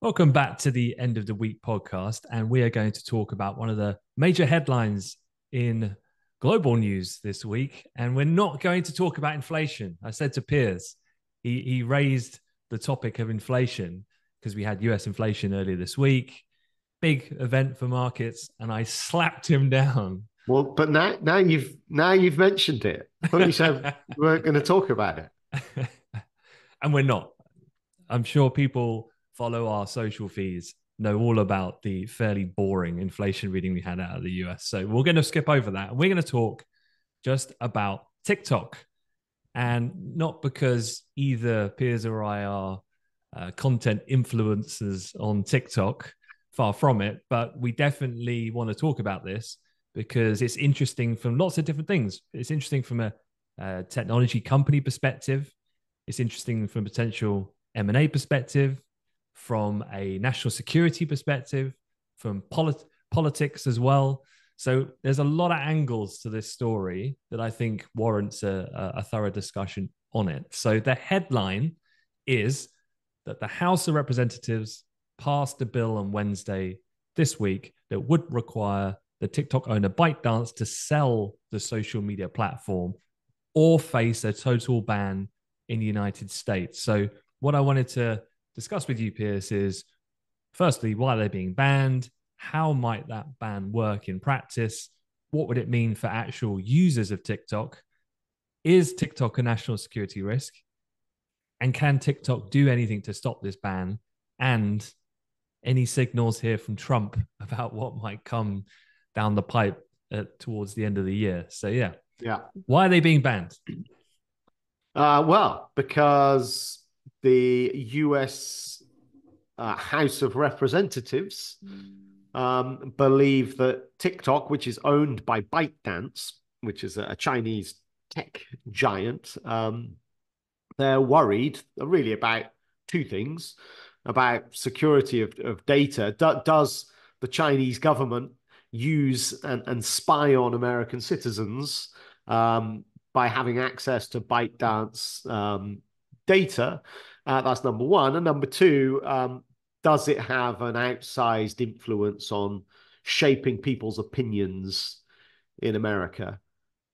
Welcome back to the end of the week podcast. And we are going to talk about one of the major headlines in global news this week. And we're not going to talk about inflation. I said to Piers, he, he raised the topic of inflation because we had US inflation earlier this week, big event for markets. And I slapped him down. Well, but now, now you've now you've mentioned it. You said we weren't going to talk about it, and we're not. I'm sure people follow our social feeds know all about the fairly boring inflation reading we had out of the US. So we're going to skip over that. We're going to talk just about TikTok. And not because either Piers or I are uh, content influencers on TikTok, far from it, but we definitely want to talk about this because it's interesting from lots of different things. It's interesting from a, a technology company perspective. It's interesting from a potential M&A perspective from a national security perspective, from polit- politics as well. So there's a lot of angles to this story that I think warrants a, a thorough discussion on it. So the headline is that the House of Representatives passed a bill on Wednesday this week that would require the TikTok owner ByteDance to sell the social media platform or face a total ban in the United States. So what I wanted to discuss with you, Piers, is firstly, why they're being banned, how might that ban work in practice, what would it mean for actual users of TikTok? Is TikTok a national security risk? And can TikTok do anything to stop this ban? And any signals here from Trump about what might come down the pipe uh, towards the end of the year? So, yeah. Yeah. Why are they being banned? Uh, well, because the US uh, House of Representatives um, believe that TikTok, which is owned by ByteDance, which is a Chinese tech giant, um, they're worried really about two things about security of, of data. Do, does the Chinese government use and, and spy on American citizens um, by having access to ByteDance um, data? Uh, that's number one. And number two, um, does it have an outsized influence on shaping people's opinions in America?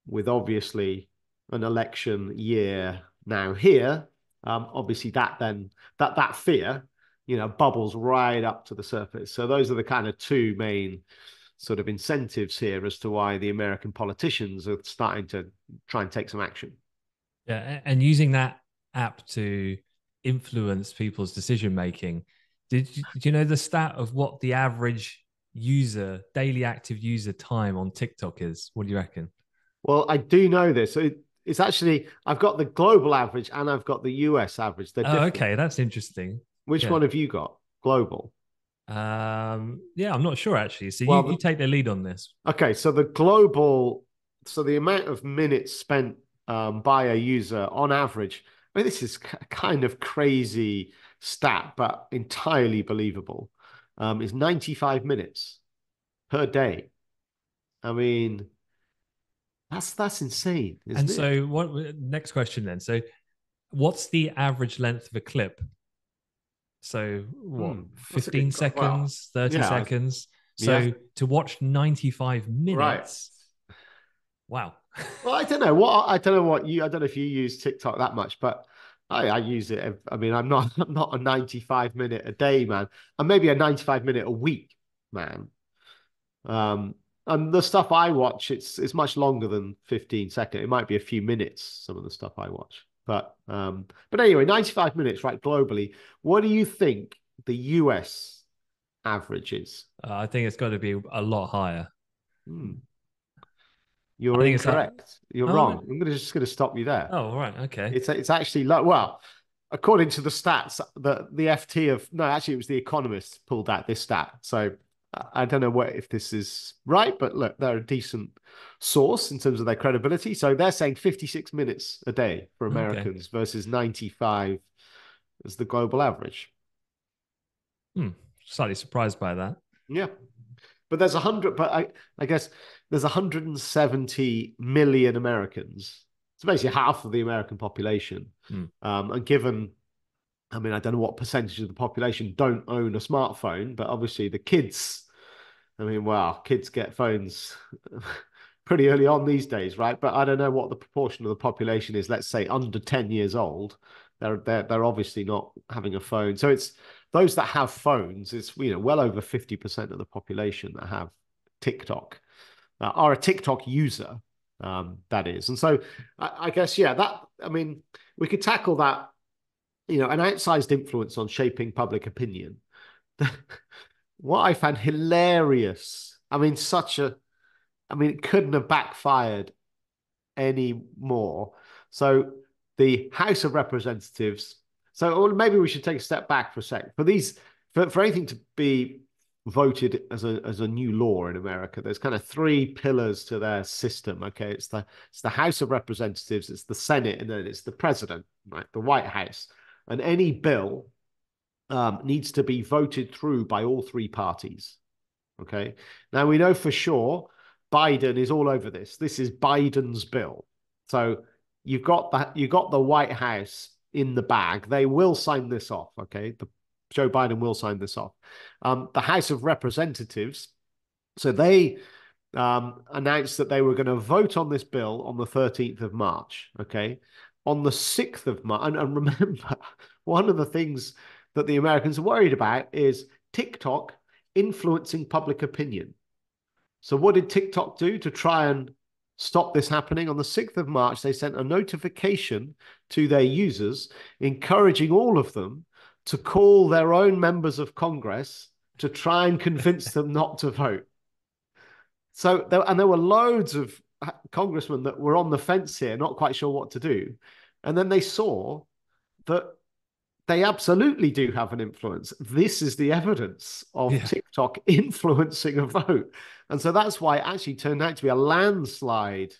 With obviously an election year now here, um, obviously that then that that fear, you know, bubbles right up to the surface. So those are the kind of two main sort of incentives here as to why the American politicians are starting to try and take some action. Yeah, and using that app to influence people's decision making. Did you, do you know the stat of what the average user, daily active user time on TikTok is? What do you reckon? Well, I do know this. It, it's actually I've got the global average and I've got the US average. oh, okay, that's interesting. Which yeah. one have you got? Global. Um, yeah, I'm not sure actually. So well, you, you take the lead on this. Okay, so the global, so the amount of minutes spent um, by a user on average I mean, this is kind of crazy stat, but entirely believable. Um, is 95 minutes per day. I mean, that's that's insane. and it? so, what? Next question then. So, what's the average length of a clip? So, what? Hmm. 15 seconds, well, 30 yeah, seconds. So, yeah. to watch 95 minutes. Right. Wow well, I don't know what I don't know what you I don't know if you use TikTok that much, but I, I use it. I mean, I'm not I'm not a 95 minute a day man. I'm maybe a 95 minute a week man. Um, and the stuff I watch, it's it's much longer than 15 seconds. It might be a few minutes. Some of the stuff I watch, but um, but anyway, 95 minutes, right? Globally, what do you think the US average is? Uh, I think it's got to be a lot higher. Hmm. You're incorrect. You're oh, wrong. I'm gonna, just going to stop you there. Oh, right. Okay. It's it's actually like well, according to the stats, the the FT of no, actually, it was the Economist pulled out this stat. So I don't know what if this is right, but look, they're a decent source in terms of their credibility. So they're saying 56 minutes a day for Americans okay. versus 95 as the global average. Hmm. Slightly surprised by that. Yeah. But there's a hundred, but I, I guess there's 170 million Americans. It's basically half of the American population. Mm. Um, and given I mean, I don't know what percentage of the population don't own a smartphone, but obviously the kids, I mean, wow, kids get phones pretty early on these days, right? But I don't know what the proportion of the population is, let's say under 10 years old. They're, they're, they're obviously not having a phone. So it's those that have phones, it's, you know, well over 50% of the population that have TikTok uh, are a TikTok user. Um, that is. And so I, I guess, yeah, that, I mean, we could tackle that, you know, an outsized influence on shaping public opinion. what I found hilarious, I mean, such a, I mean, it couldn't have backfired any more. So the House of Representatives. So or maybe we should take a step back for a sec. For these, for, for anything to be voted as a as a new law in America, there's kind of three pillars to their system. Okay, it's the it's the House of Representatives, it's the Senate, and then it's the President, right? The White House. And any bill um, needs to be voted through by all three parties. Okay. Now we know for sure Biden is all over this. This is Biden's bill. So you've got that you've got the White House in the bag. They will sign this off. Okay. The, Joe Biden will sign this off. Um, the House of Representatives, so they um, announced that they were going to vote on this bill on the 13th of March. Okay. On the 6th of March. And, and remember, one of the things that the Americans are worried about is TikTok influencing public opinion. So, what did TikTok do to try and stop this happening? On the 6th of March, they sent a notification to their users encouraging all of them to call their own members of Congress to try and convince them not to vote. So, there, and there were loads of congressmen that were on the fence here, not quite sure what to do. And then they saw that they absolutely do have an influence. This is the evidence of yeah. TikTok influencing a vote. And so that's why it actually turned out to be a landslide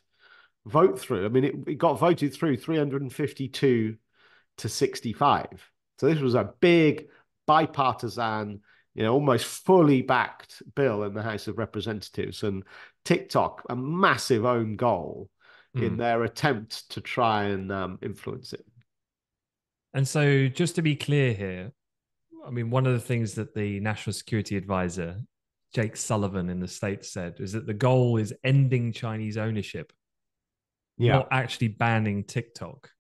vote through. I mean, it, it got voted through 352 to 65. So this was a big bipartisan, you know, almost fully backed bill in the House of Representatives. And TikTok, a massive own goal mm. in hmm. their attempt to try and um, influence it. And so, just to be clear here, I mean, one of the things that the National Security Advisor, Jake Sullivan in the States, said is that the goal is ending Chinese ownership, yeah. not actually banning TikTok.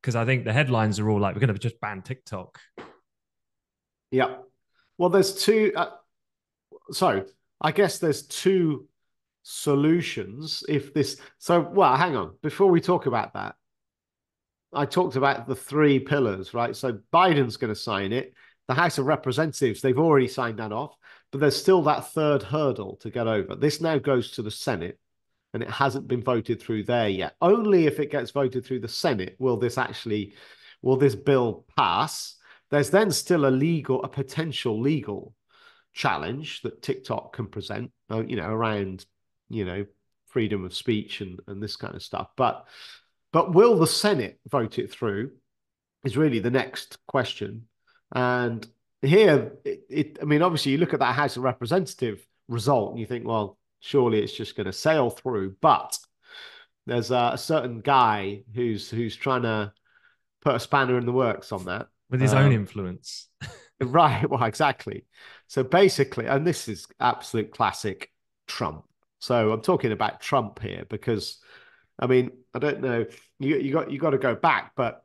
Because I think the headlines are all like, we're going to just ban TikTok. Yeah. Well, there's two. Uh, so, I guess there's two solutions if this. So, well, hang on. Before we talk about that, I talked about the three pillars, right? So Biden's going to sign it. The House of Representatives, they've already signed that off, but there's still that third hurdle to get over. This now goes to the Senate, and it hasn't been voted through there yet. Only if it gets voted through the Senate will this actually, will this bill pass. There's then still a legal, a potential legal challenge that TikTok can present, uh, you know, around, you know, freedom of speech and, and this kind of stuff. But but will the Senate vote it through? Is really the next question. And here, it, it, I mean, obviously, you look at that House of Representative result and you think, well, surely it's just going to sail through. But there's a, a, certain guy who's who's trying to put a spanner in the works on that with his um, own influence. right. Well, exactly. So basically, and this is absolute classic Trump. So I'm talking about Trump here because I mean, I don't know. You you got you got to go back, but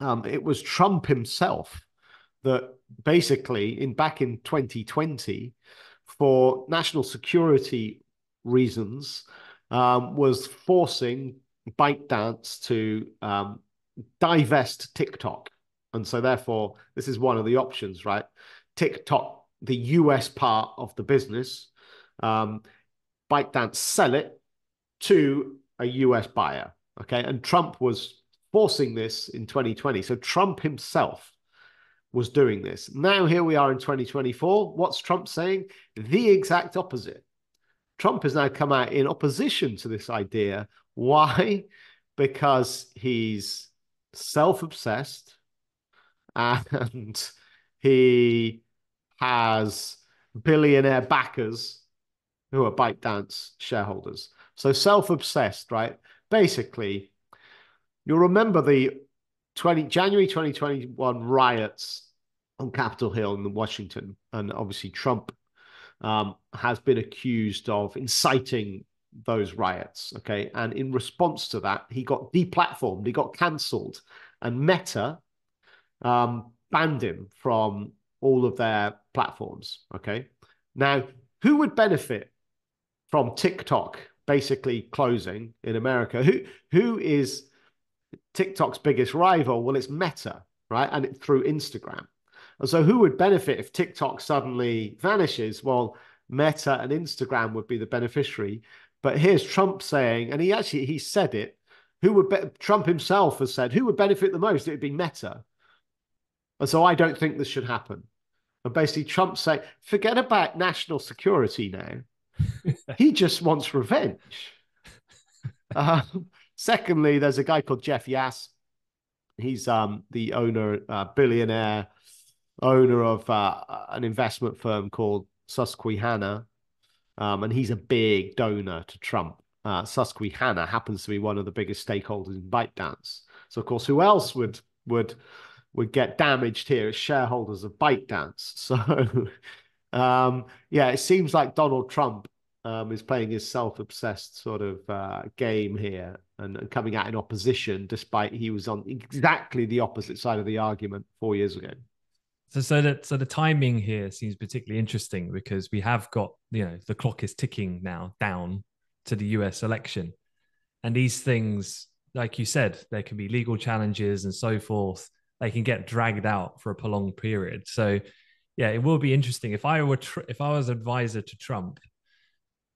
um, it was Trump himself that basically in back in 2020 for national security reasons um, was forcing ByteDance to um, divest TikTok. And so therefore, this is one of the options, right? TikTok, the US part of the business, um, ByteDance sell it to a US buyer. Okay. And Trump was forcing this in 2020. So Trump himself was doing this. Now, here we are in 2024. What's Trump saying? The exact opposite. Trump has now come out in opposition to this idea. Why? Because he's self obsessed and he has billionaire backers who are ByteDance shareholders. So self obsessed, right? Basically, you'll remember the 20 January 2021 riots on Capitol Hill in Washington, and obviously Trump um, has been accused of inciting those riots. Okay, and in response to that, he got deplatformed, he got cancelled, and Meta um, banned him from all of their platforms. Okay, now who would benefit from TikTok basically closing in America? Who who is TikTok's biggest rival? Well, it's Meta, right? And it, through Instagram. And so who would benefit if TikTok suddenly vanishes? Well, Meta and Instagram would be the beneficiary. But here's Trump saying, and he actually he said it. Who would be, Trump himself has said who would benefit the most? It would be Meta. And so I don't think this should happen. And basically, Trump saying, forget about national security now. he just wants revenge. Uh, secondly, there's a guy called Jeff Yass. He's um, the owner, uh, billionaire owner of uh, an investment firm called Susquehanna, um, and he's a big donor to Trump. Uh, Susquehanna happens to be one of the biggest stakeholders in ByteDance. So, of course, who else would would would get damaged here as shareholders of ByteDance? So, um, yeah, it seems like Donald Trump um, is playing his self-obsessed sort of uh, game here and, coming out in opposition, despite he was on exactly the opposite side of the argument four years ago. So, so that so the timing here seems particularly interesting because we have got you know the clock is ticking now down to the U.S. election, and these things, like you said, there can be legal challenges and so forth. They can get dragged out for a prolonged period. So, yeah, it will be interesting if I were tr- if I was advisor to Trump.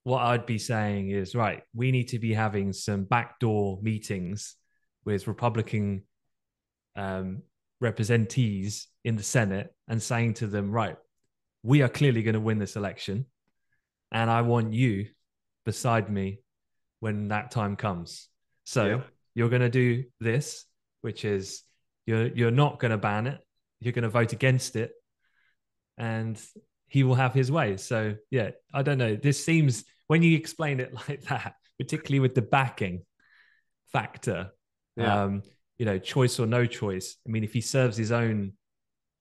What I'd be saying is right. We need to be having some backdoor meetings with Republican um, representees in the Senate and saying to them, right, we are clearly going to win this election. And I want you beside me when that time comes. So yeah. you're going to do this, which is you're you're not going to ban it. You're going to vote against it, and he will have his way. So yeah, I don't know. This seems when you explain it like that, particularly with the backing factor, yeah. um, you know, choice or no choice. I mean, if he serves his own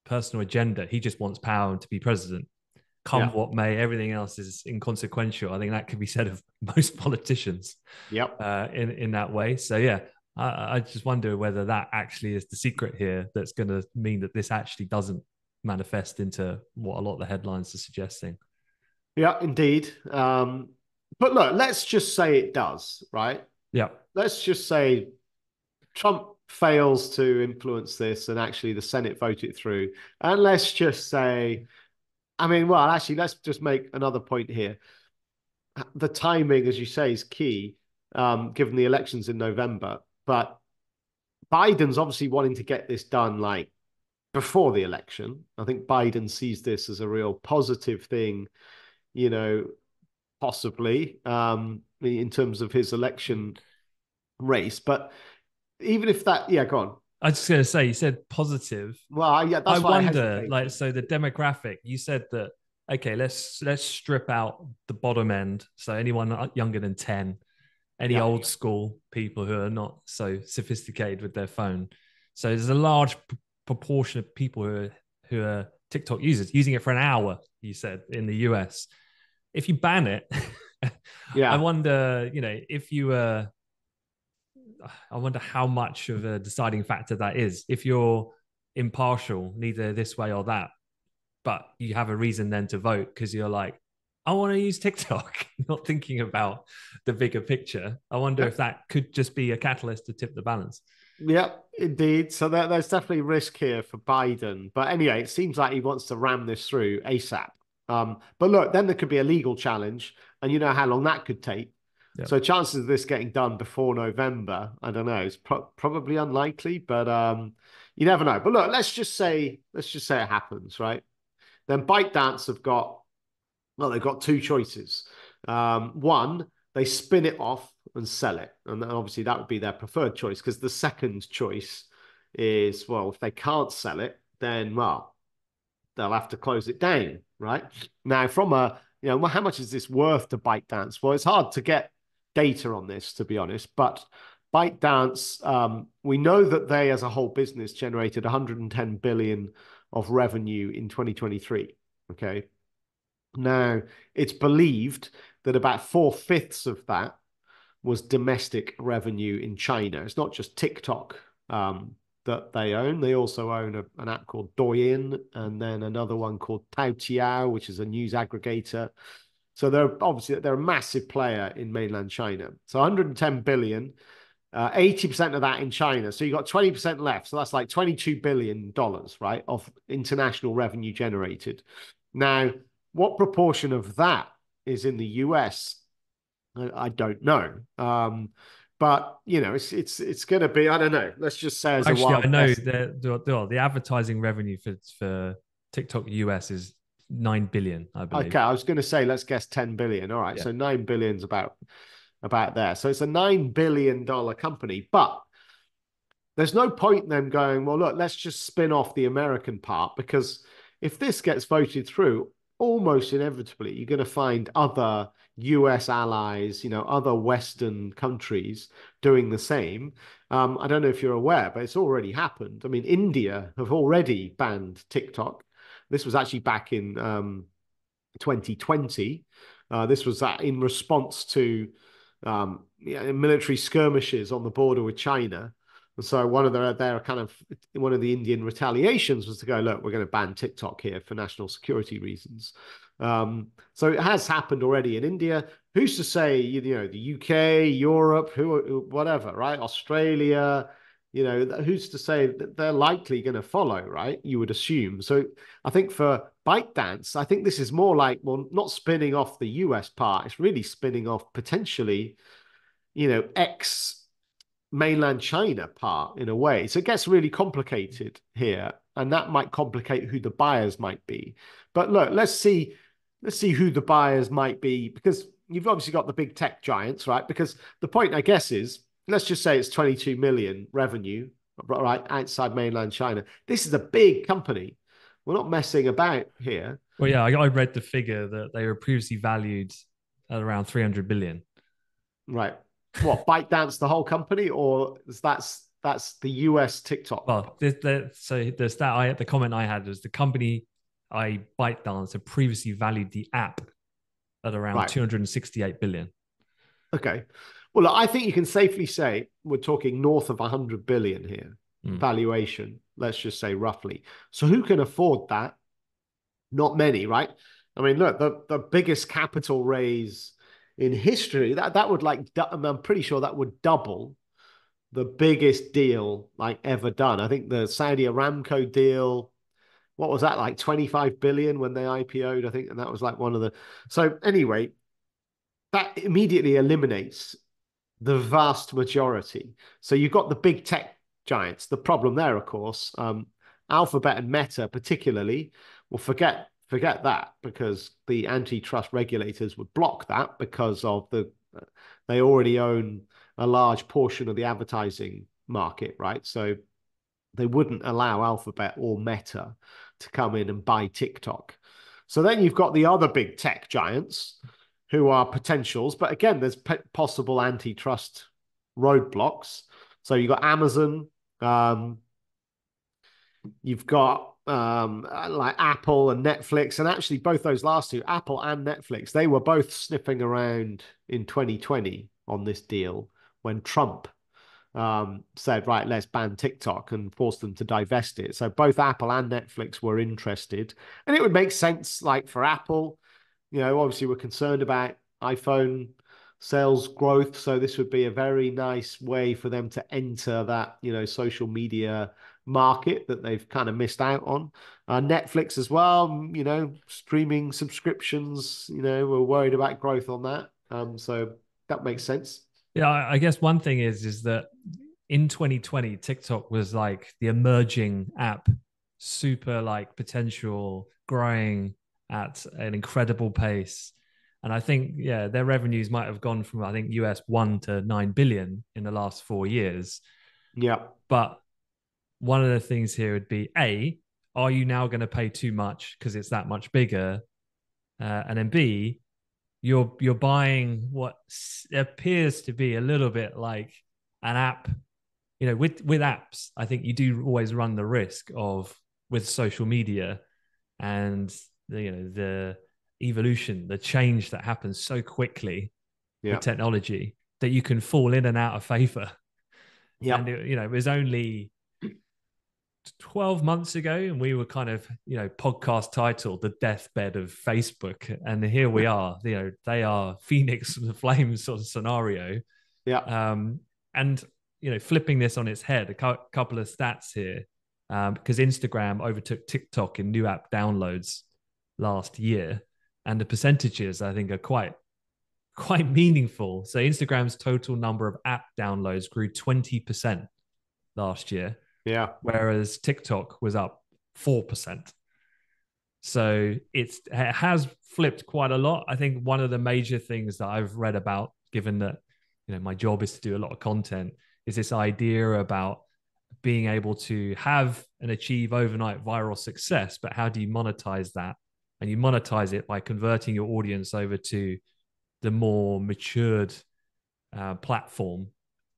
personal agenda, he just wants power to be president. Come yeah. what may, everything else is inconsequential. I think that could be said of most politicians. Yep. Uh, in in that way. So yeah, I, I just wonder whether that actually is the secret here that's going to mean that this actually doesn't manifest into what a lot of the headlines are suggesting. Yeah, indeed. Um, but look, let's just say it does, right? Yeah. Let's just say Trump fails to influence this and actually the Senate vote it through. And let's just say, I mean, well, actually, let's just make another point here. The timing, as you say, is key, um, given the elections in November. But Biden's obviously wanting to get this done like before the election. I think Biden sees this as a real positive thing, you know, possibly um, in terms of his election race. But even if that, yeah, go on. I was just going to say, you said positive. Well, yeah, I wonder, I like, so the demographic. You said that okay, let's let's strip out the bottom end. So anyone younger than ten, any yeah. old school people who are not so sophisticated with their phone. So there's a large p- proportion of people who are who are TikTok users using it for an hour. You said in the US. If you ban it, yeah, I wonder, you know, if you were I wonder how much of a deciding factor that is. If you're impartial, neither this way or that, but you have a reason then to vote because you're like, I want to use TikTok, not thinking about the bigger picture. I wonder if that could just be a catalyst to tip the balance. Yeah, indeed. So there, there's definitely risk here for Biden. But anyway, it seems like he wants to ram this through ASAP. Um, but look, then there could be a legal challenge, and you know how long that could take. So chances of this getting done before November, I don't know, it's pro- probably unlikely, but um, you never know. But look, let's just say let's just say it happens, right? Then ByteDance have got well, they've got two choices. Um, one, they spin it off and sell it, and obviously that would be their preferred choice because the second choice is well, if they can't sell it, then well, they'll have to close it down, right? Now, from a you know, how much is this worth to ByteDance? Well, it's hard to get data on this, to be honest. But ByteDance, um, we know that they, as a whole business, generated 110 billion of revenue in 2023. Okay. Now, it's believed that about four fifths of that was domestic revenue in China. It's not just TikTok um, that they own. They also own a, an app called Douyin and then another one called Toutiao, which is a news aggregator. So they're obviously they're a massive player in mainland China. So 110 billion, uh, 80% of that in China. So you've got 20% left. So that's like 22 billion dollars, right, of international revenue generated. Now, what proportion of that is in the US? I, I don't know. Um, but you know, it's it's it's going to be. I don't know. Let's just say as Actually, a wild I know the, the the advertising revenue for for TikTok US is nine billion, I believe. Okay, I was going to say let's guess ten billion. All right, Yeah. so nine billion's about about there. So it's a nine billion dollar company, but there's no point in them going. Well, look, let's just spin off the American part because if this gets voted through, almost inevitably you're going to find other US allies, you know, other Western countries doing the same. Um, I don't know if you're aware, but it's already happened. I mean, India have already banned TikTok. This was actually back in um, 2020. Uh, this was that in response to um, military skirmishes on the border with China. And so one of their their kind of one of the Indian retaliations was to go, look, we're going to ban TikTok here for national security reasons. Um, so it has happened already in India. Who's to say, you know, the UK, Europe, who, whatever, right? Australia, you know, who's to say that they're likely going to follow, right? You would assume. So I think for ByteDance, I think this is more like, well, not spinning off the US part. It's really spinning off potentially, you know, ex mainland China part in a way. So it gets really complicated here, and that might complicate who the buyers might be. But look, let's see, let's see who the buyers might be because you've obviously got the big tech giants, right? Because the point, I guess, is let's just say it's 22 million revenue, right, outside mainland China. This is a big company. We're not messing about here. Well, yeah, I, I read the figure that they were previously valued at around 300 billion. Right. What, ByteDance the whole company, or is that's that's the US TikTok? Well, the, the, so the stat I the comment I had was the company I ByteDance had previously valued the app at around Right. 268 billion. Okay. Well, I think you can safely say we're talking north of 100 billion here Hmm. valuation, let's just say roughly. So who can afford that? Not many, right? I mean, look, the, the biggest capital raise in history, that, that would like, I'm pretty sure that would double the biggest deal like ever done. I think the Saudi Aramco deal, what was that like 25 billion when they IPO'd, I think, and that was like one of the. So anyway, that immediately eliminates the vast majority. So you've got the big tech giants. The problem there, of course, um, Alphabet and Meta particularly, will forget forget that because the antitrust regulators would block that because of the they already own a large portion of the advertising market, right? So they wouldn't allow Alphabet or Meta to come in and buy TikTok. So then you've got the other big tech giants who are potentials, but again, there's possible antitrust roadblocks. So you've got Amazon, um, you've got um, like Apple and Netflix, and actually both those last two, Apple and Netflix, they were both sniffing around in 2020 on this deal when Trump um, said, right, let's ban TikTok and force them to divest it. So both Apple and Netflix were interested. And it would make sense, like for Apple, you know, obviously we're concerned about iPhone sales growth. So this would be a very nice way for them to enter that, you know, social media market that they've kind of missed out on. Uh, Netflix as well, you know, streaming subscriptions, you know, we're worried about growth on that. Um, so that makes sense. Yeah, I I guess one thing is is that in 2020, TikTok was like the emerging app, super like potential, growing at an incredible pace. And I think, yeah, their revenues might have gone from I think US one to nine billion in the last four years. Yeah. But one of the things here would be A, are you now going to pay too much because it's that much bigger? Uh, and then B, you're you're buying what s- appears to be a little bit like an app, you know, with with apps, I think you do always run the risk of with social media and the, you know the evolution, the change that happens so quickly Yeah. with technology that you can fall in and out of favor. Yeah. And it, you know, it was only 12 months ago, and we were kind of, you know, podcast titled The Deathbed of Facebook. And here we are, you know, they are Phoenix from the Flames sort of scenario. Yeah. Um, and, you know, flipping this on its head, a cou- couple of stats here, um, because Instagram overtook TikTok in new app downloads last year. And the percentages, I think, are quite quite meaningful. So Instagram's total number of app downloads grew 20% last year, Yeah. whereas TikTok was up 4%. So it's it has flipped quite a lot. I think one of the major things that I've read about, given that you know my job is to do a lot of content, is this idea about being able to have and achieve overnight viral success, but how do you monetize that? And you monetize it by converting your audience over to the more matured uh, platform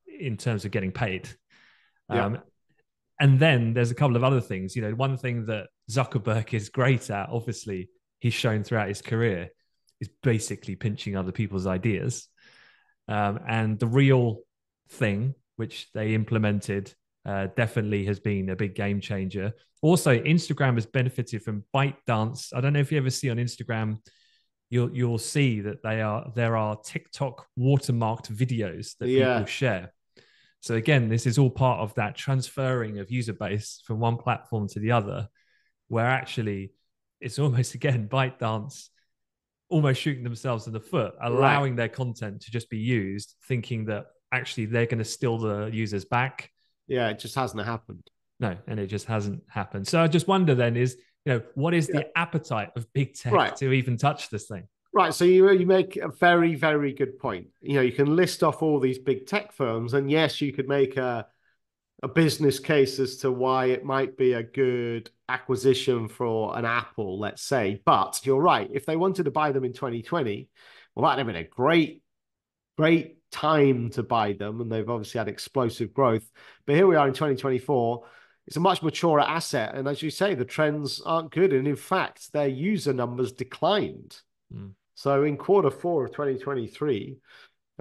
in terms of getting paid. Yeah. And then there's a couple of other things. You know, one thing that Zuckerberg is great at, obviously, he's shown throughout his career, is basically pinching other people's ideas. Um, and the real thing, which they implemented, uh, definitely has been a big game changer. Also, Instagram has benefited from ByteDance. I don't know if you ever see on Instagram, you'll you'll see that they are there are TikTok watermarked videos that Yeah. people share. So again, this is all part of that transferring of user base from one platform to the other, where actually it's almost again ByteDance almost shooting themselves in the foot, allowing their content to just be used, thinking that actually they're going to steal the users back. Yeah. It just hasn't happened. No, and it just hasn't happened. So I just wonder then is, you know, what is the appetite of big tech Right. to even touch this thing? Right. So you you make a very very good point. You know, you can list off all these big tech firms, and yes, you could make a a business case as to why it might be a good acquisition for an Apple, let's say. But you're right. If they wanted to buy them in 2020, well, that'd have been a great, great time to buy them, and they've obviously had explosive growth. But here we are in 2024. It's a much maturer asset, and as you say, the trends aren't good, and in fact, their user numbers declined. Mm. So in quarter four of 2023,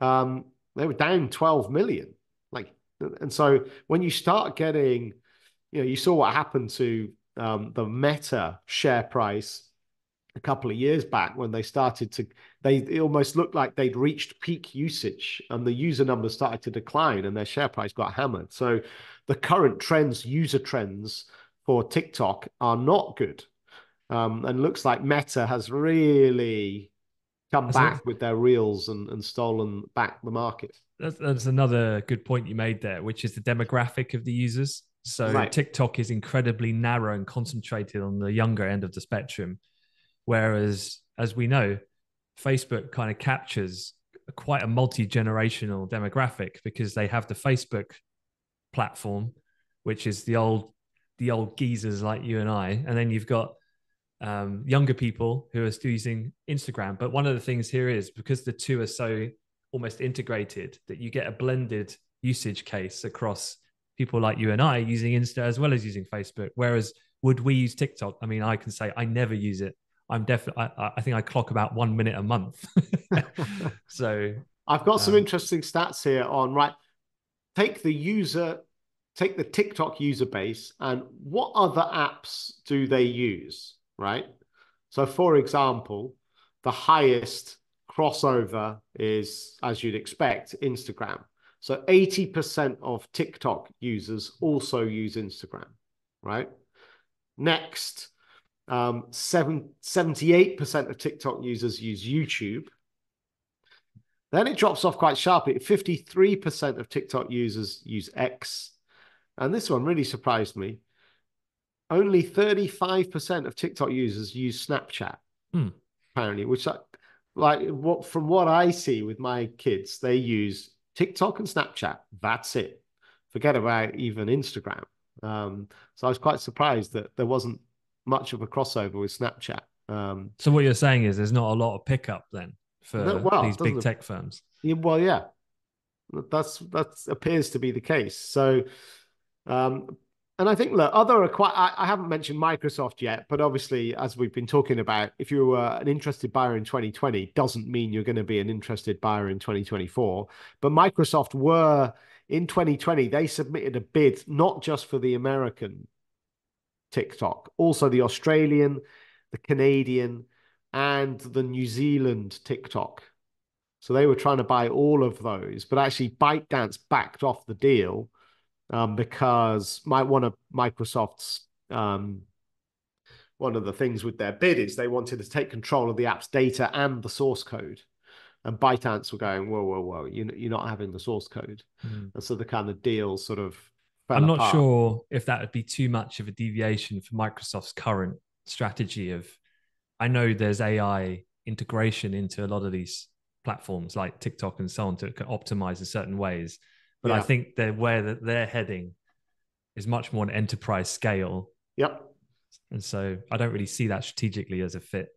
um, they were down 12 million. Like, and so when you start getting, you know, you saw what happened to um, the Meta share price a couple of years back when they started to, they almost looked like they'd reached peak usage and the user numbers started to decline and their share price got hammered. So the current trends, user trends for TikTok are not good. Um, and looks like Meta has really come That's it. back with their reels and, and stolen back the market. That's, that's another good point you made there, which is the demographic of the users. So Right. TikTok is incredibly narrow and concentrated on the younger end of the spectrum, whereas, as we know, Facebook kind of captures quite a multi generational demographic because they have the Facebook platform, which is the old the old geezers like you and I, and then you've got um, younger people who are still using Instagram. But one of the things here is because the two are so almost integrated that you get a blended usage case across people like you and I using Insta as well as using Facebook. Whereas would we use TikTok? I mean, I can say I never use it. I'm definitely. I, I think I clock about one minute a month. so I've got some Um, interesting stats here on right. Take the user, take the TikTok user base, and what other apps do they use? Right. So, for example, the highest crossover is, as you'd expect, Instagram. So, 80% of TikTok users also use Instagram. Right. Next, um, seven, 78% of TikTok users use YouTube. Then it drops off quite sharply. 53% of TikTok users use X. And this one really surprised me. Only 35% of TikTok users use Snapchat, Hmm. apparently, which, I- like, what from what I see with my kids, they use TikTok and Snapchat. That's it. Forget about even Instagram. Um, so I was quite surprised that there wasn't much of a crossover with Snapchat. Um, So what you're saying is there's not a lot of pickup then for No, well, these big tech firms. Yeah, well, yeah. That's that appears to be the case. So, um, and I think look, other quite. I, I, haven't mentioned Microsoft yet, but obviously, as we've been talking about, if you were an interested buyer in 2020, doesn't mean you're going to be an interested buyer in 2024. But Microsoft were in 2020. They submitted a bid not just for the American TikTok, also the Australian, the Canadian, and the New Zealand TikTok. So they were trying to buy all of those, but actually ByteDance backed off the deal um, because my, one of Microsoft's um, one of the things with their bid is they wanted to take control of the app's data and the source code. And ByteDance were going, whoa, whoa, whoa, you, you're not having the source code. Mm. And so the kind of deal sort of I'm not apart. sure if that would be too much of a deviation for Microsoft's current strategy of I know there's AI integration into a lot of these platforms like TikTok and so on to optimize in certain ways. But yeah. I think that where that they're heading is much more an enterprise scale. Yep. And so I don't really see that strategically as a fit.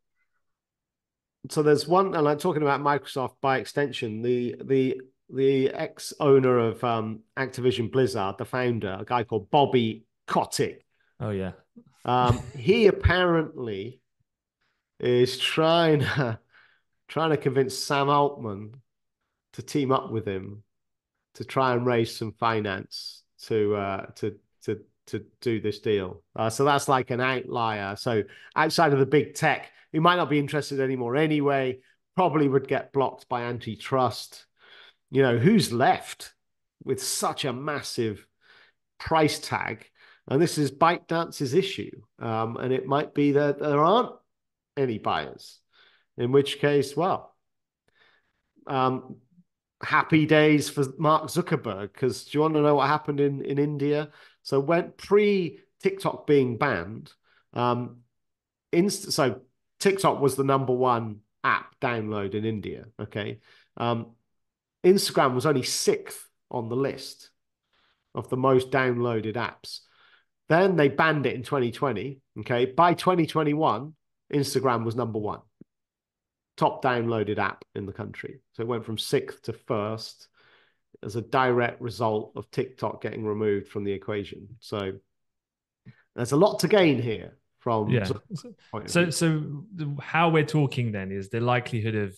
So there's one, and I'm talking about Microsoft by extension. The the the ex owner of um, Activision Blizzard, the founder, a guy called Bobby Kotick. Oh yeah. Um, he apparently is trying trying to convince Sam Altman to team up with him to try and raise some finance to uh, to to to do this deal. Uh, so that's like an outlier. So outside of the big tech, who might not be interested anymore anyway, probably would get blocked by antitrust. You know, who's left with such a massive price tag? And this is ByteDance's issue. Um, and it might be that there aren't any buyers, in which case, well, um, happy days for Mark Zuckerberg. Because do you want to know what happened in, in India? So when pre TikTok being banned, um, inst- so TikTok was the number one app download in India. Okay. Um, Instagram was only sixth on the list of the most downloaded apps. Then they banned it in 2020. Okay. By 2021, Instagram was number one, top downloaded app in the country. So it went from sixth to first as a direct result of TikTok getting removed from the equation. So there's a lot to gain here from yeah. So so how we're talking then is the likelihood of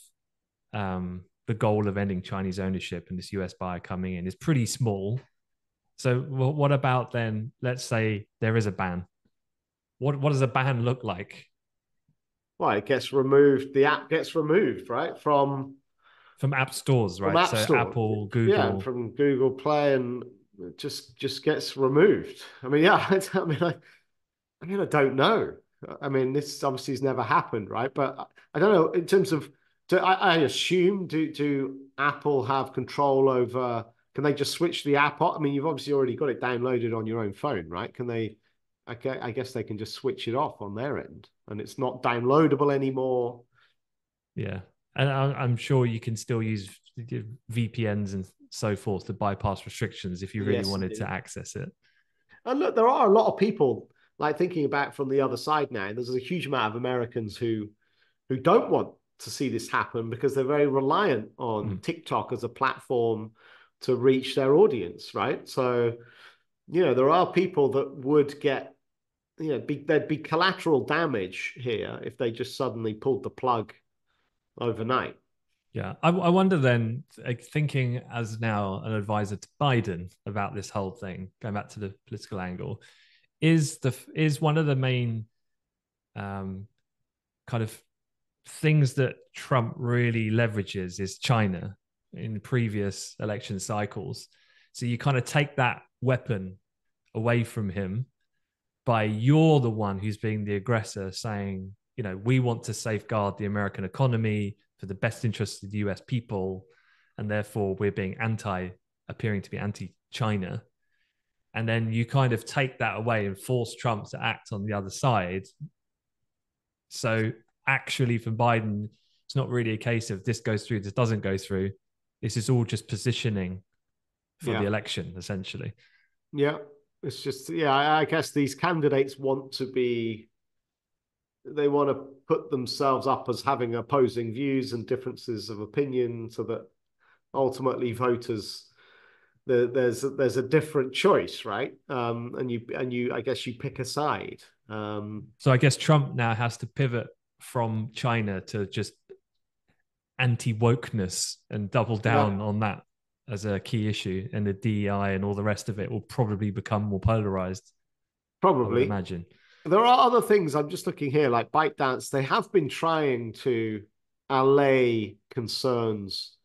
um, the goal of ending Chinese ownership and this US buyer coming in is pretty small. So what about then? Let's say there is a ban. What what does a ban look like? Well, it gets removed. The app gets removed, right, from from app stores, right? App so Store. Apple, Google, yeah, from Google Play, and it just just gets removed. I mean, yeah, I mean, I, I mean, I don't know. I mean, this obviously has never happened, right? But I don't know in terms of. Do, I, I assume do do Apple have control over? Can they just switch the app on? I mean, you've obviously already got it downloaded on your own phone, right? Can they? I guess they can just switch it off on their end and it's not downloadable anymore. Yeah. And I'm sure you can still use VPNs and so forth to bypass restrictions if you really yes, wanted to access it. And look, there are a lot of people like thinking about from the other side now. There's a huge amount of Americans who who don't want to see this happen because they're very reliant on mm. TikTok as a platform to reach their audience, right? So, you know, there are people that would get you know, be, there'd be collateral damage here if they just suddenly pulled the plug overnight. Yeah, I, I wonder then, thinking as now an advisor to Biden about this whole thing, going back to the political angle, is the is one of the main um, kind of things that Trump really leverages is China in previous election cycles. So you kind of take that weapon away from him by you're the one who's being the aggressor saying you know we want to safeguard the american economy for the best interests of the us people and therefore we're being anti appearing to be anti china and then you kind of take that away and force trump to act on the other side. So actually for biden it's not really a case of this goes through this doesn't go through. This is all just positioning for yeah. the election essentially. Yeah it's just yeah I, guess these candidates want to be they want to put themselves up as having opposing views and differences of opinion so that ultimately voters the, there's there's a different choice, right? Um, and you and you I guess you pick a side. Um, so I guess Trump now has to pivot from China to just anti wokeness and double down yeah. on that as a key issue, and the DEI and all the rest of it will probably become more polarized. Probably, imagine. There are other things. I'm just looking here, like ByteDance. They have been trying to allay concerns,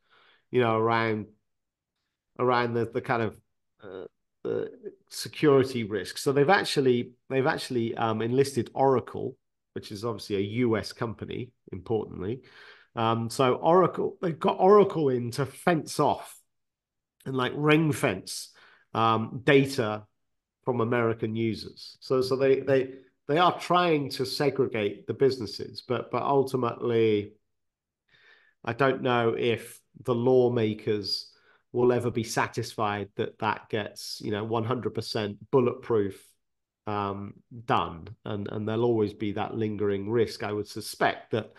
you know, around around the the kind of uh, the security risk. So they've actually they've actually um, enlisted Oracle, which is obviously a US company, importantly. Um, so Oracle, they've got Oracle in to fence off and like ring fence um, data from American users. So so they they they are trying to segregate the businesses, but but ultimately, I don't know if the lawmakers will ever be satisfied that that gets you know 100% bulletproof um, done, and and there'll always be that lingering risk. I would suspect that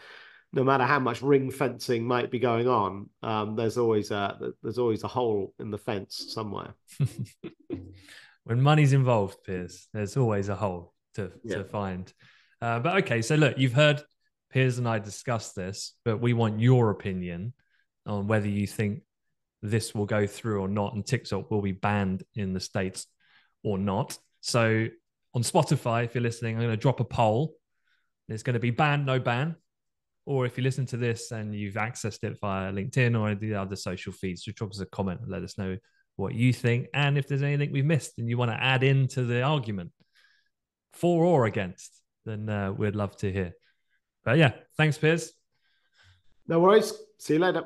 no matter how much ring fencing might be going on, um, there's always a there's always a hole in the fence somewhere. when money's involved, Piers, there's always a hole to yeah. to find. Uh, but okay, so look, you've heard Piers and I discuss this, but we want your opinion on whether you think this will go through or not, and TikTok will be banned in the states or not. So on Spotify, if you're listening, I'm going to drop a poll. It's going to be banned, no ban or if you listen to this and you've accessed it via LinkedIn or the other social feeds, just drop us a comment and let us know what you think. And if there's anything we've missed and you want to add into the argument for or against, then uh, we'd love to hear. But yeah, thanks, Piers. No worries. See you later.